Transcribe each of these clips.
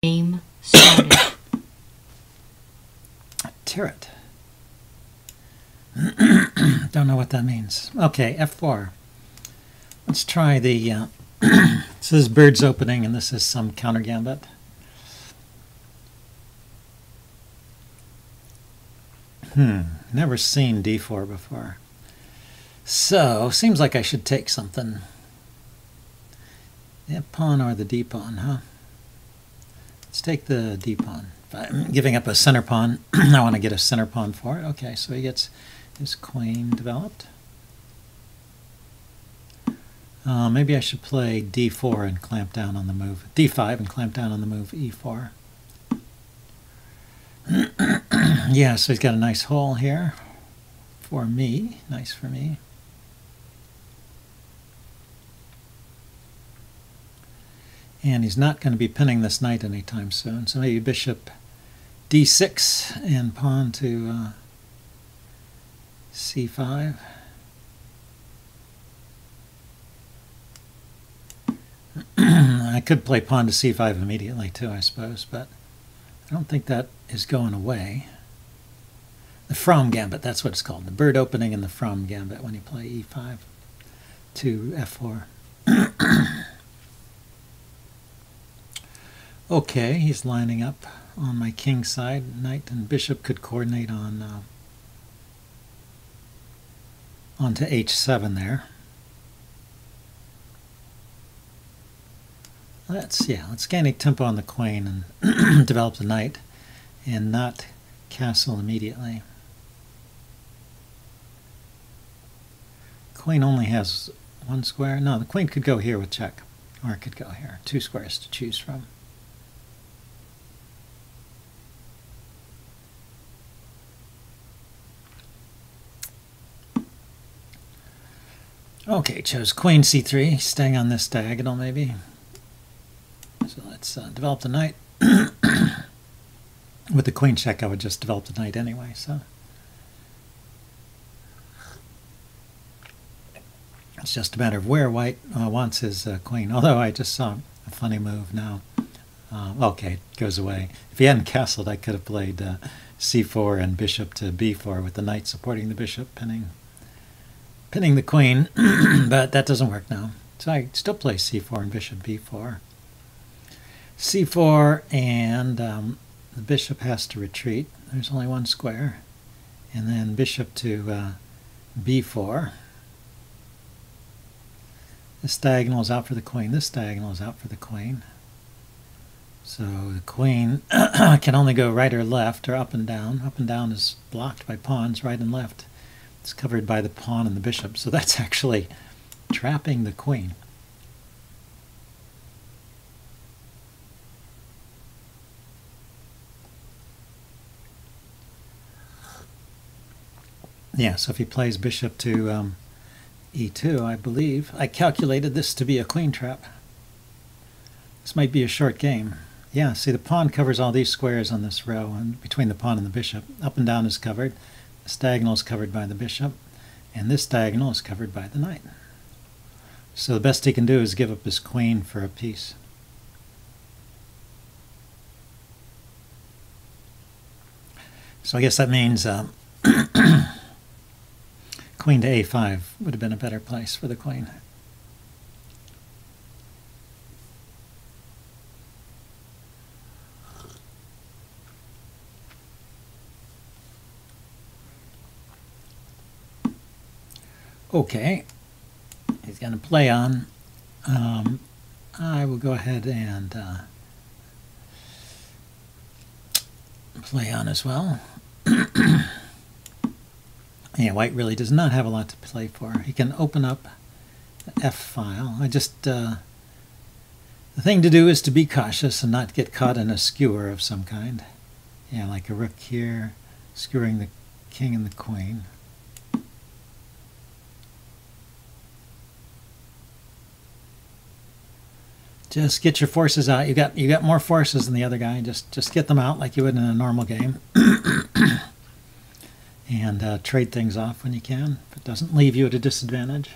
Game started. Tirret. Don't know what that means. Okay, F4. Let's try the. Uh, this is bird's opening, and this is some counter gambit. Hmm, never seen d4 before. So, seems like I should take something. The pawn or the d pawn, huh? Let's take the d pawn. If I'm giving up a center pawn, I want to get a center pawn for it. Okay, so he gets his queen developed. Uh, maybe I should play d4 and clamp down on the move. d5 and clamp down on the move e4. yeah, so he's got a nice hole here for me. Nice for me. And he's not going to be pinning this knight anytime soon. So maybe bishop d6 and pawn to uh, c5. I could play pawn to c5 immediately too, I suppose, but I don't think that is going away. The From gambit, that's what it's called. The bird opening and the From gambit when you play e5 to f4. okay, he's lining up on my king side. Knight and bishop could coordinate on uh, onto h7 there. Let's yeah, let's gain a tempo on the queen and develop the knight, and not castle immediately. Queen only has one square. No, the queen could go here with check, or it could go here. Two squares to choose from. Okay, chose queen c3, staying on this diagonal maybe. So let's uh, develop the knight. With the queen check, I would just develop the knight anyway, so. It's just a matter of where white uh, wants his uh, queen, although I just saw a funny move now. Uh, okay, it goes away. If he hadn't castled, I could have played uh, c4 and bishop to b4 with the knight supporting the bishop, pinning pinning the queen, but that doesn't work now. So I still play c4 and bishop b4. c4 and um, the bishop has to retreat. There's only one square. And then bishop to uh, b4. This diagonal is out for the queen. This diagonal is out for the queen. So the queen can only go right or left or up and down. Up and down is blocked by pawns, right and left. It's covered by the pawn and the bishop, so that's actually trapping the queen. Yeah, so if he plays bishop to um, e2, I believe, I calculated this to be a queen trap. This might be a short game. Yeah, see the pawn covers all these squares on this row and between the pawn and the bishop. Up and down is covered. This diagonal is covered by the bishop, and this diagonal is covered by the knight. So the best he can do is give up his queen for a piece. So I guess that means um, queen to a5 would have been a better place for the queen. Okay, he's going to play on. Um, I will go ahead and uh, play on as well. yeah, white really does not have a lot to play for. He can open up the F file. I just, uh, the thing to do is to be cautious and not get caught in a skewer of some kind. Yeah, like a rook here, skewering the king and the queen. Just get your forces out. You got you got more forces than the other guy. Just just get them out like you would in a normal game, and uh, trade things off when you can. If it doesn't leave you at a disadvantage.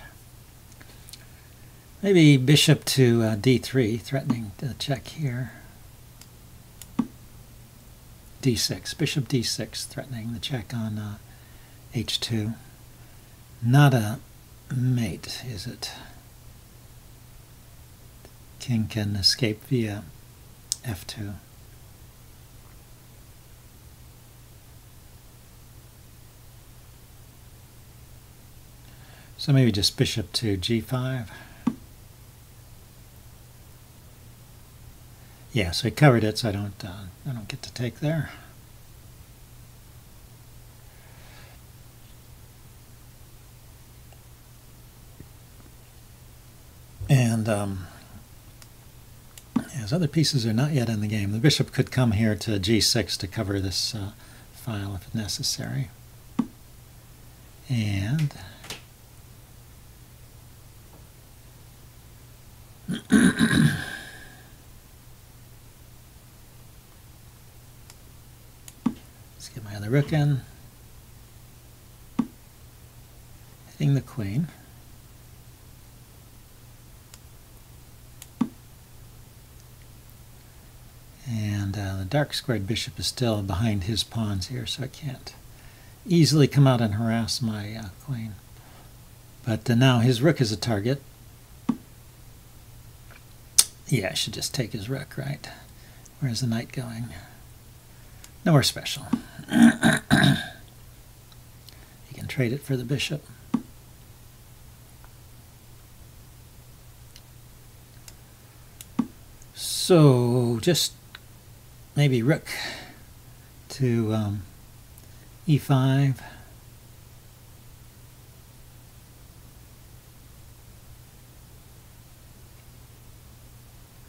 Maybe bishop to uh, d3, threatening to check here. d6. Bishop d6, threatening the check on uh, h2. Not a mate, is it? King can escape via f2. So maybe just bishop to g5. Yeah, so he covered it, so I don't, uh, I don't get to take there. And um, his other pieces are not yet in the game. The bishop could come here to g6 to cover this uh, file if necessary. And Let's get my other rook in. Hitting the queen. And uh, the dark squared bishop is still behind his pawns here, so I can't easily come out and harass my uh, queen. But uh, now his rook is a target. Yeah, I should just take his rook, right? Where's the knight going? Nowhere special. you can trade it for the bishop. So just maybe rook to um, e5.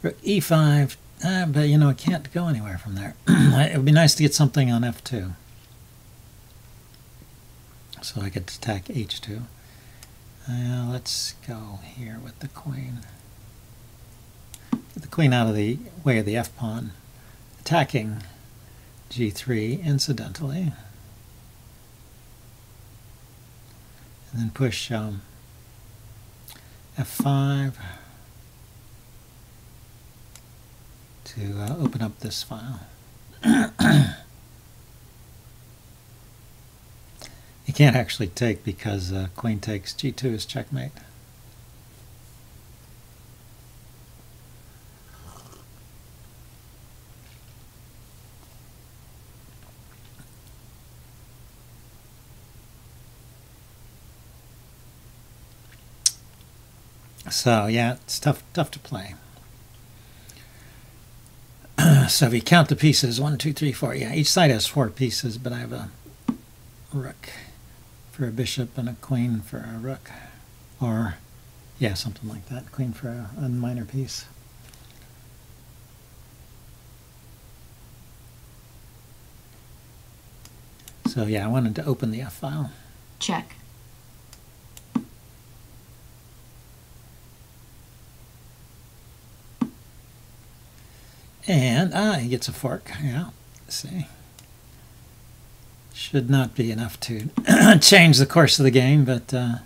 Rook e5 uh, but you know, it can't go anywhere from there. it would be nice to get something on f2. So I could attack h2. Uh, let's go here with the queen. Get the queen out of the way of the f-pawn. Attacking g3 incidentally. And then push um, f5. to uh, open up this file. you can't actually take because uh, queen takes g2 is checkmate. So yeah, it's tough tough to play. so if you count the pieces, one, two, three, four. Yeah, each side has four pieces, but I have a rook for a bishop and a queen for a rook. Or, yeah, something like that. Queen for a, a minor piece. So yeah, I wanted to open the F file. Check. And, ah, he gets a fork. Yeah, see. Should not be enough to change the course of the game, but uh,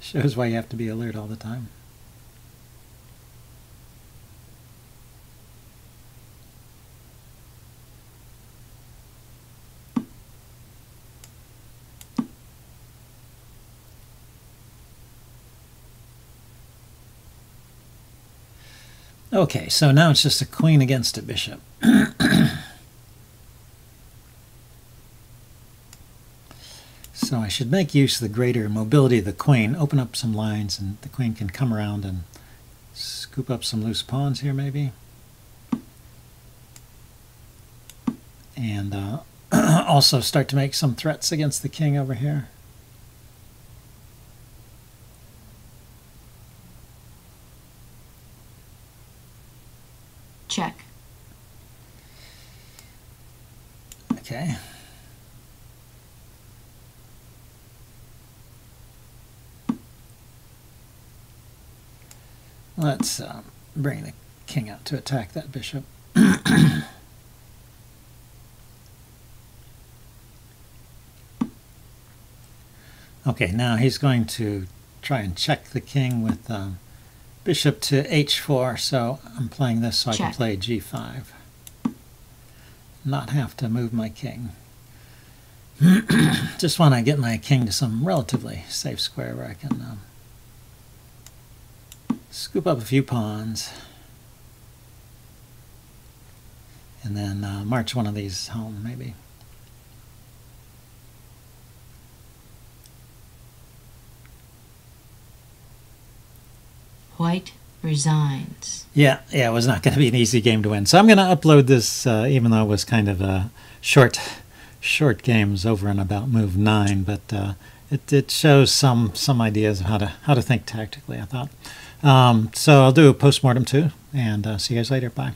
shows why you have to be alert all the time. Okay, so now it's just a queen against a bishop. so I should make use of the greater mobility of the queen, open up some lines, and the queen can come around and scoop up some loose pawns here maybe. And uh, also start to make some threats against the king over here. Check. Okay. Let's um, bring the king out to attack that bishop. okay, now he's going to try and check the king with um, bishop to h4, so I'm playing this so I can play g5. not have to move my king. Just want to get my king to some relatively safe square where I can um, scoop up a few pawns. And then uh, march one of these home, maybe. White resigns. Yeah, yeah, it was not going to be an easy game to win. So I'm going to upload this, uh, even though it was kind of a short, short games over and about move nine, but uh, it, it shows some some ideas of how to how to think tactically. I thought. Um, so I'll do a postmortem too, and uh, see you guys later. Bye.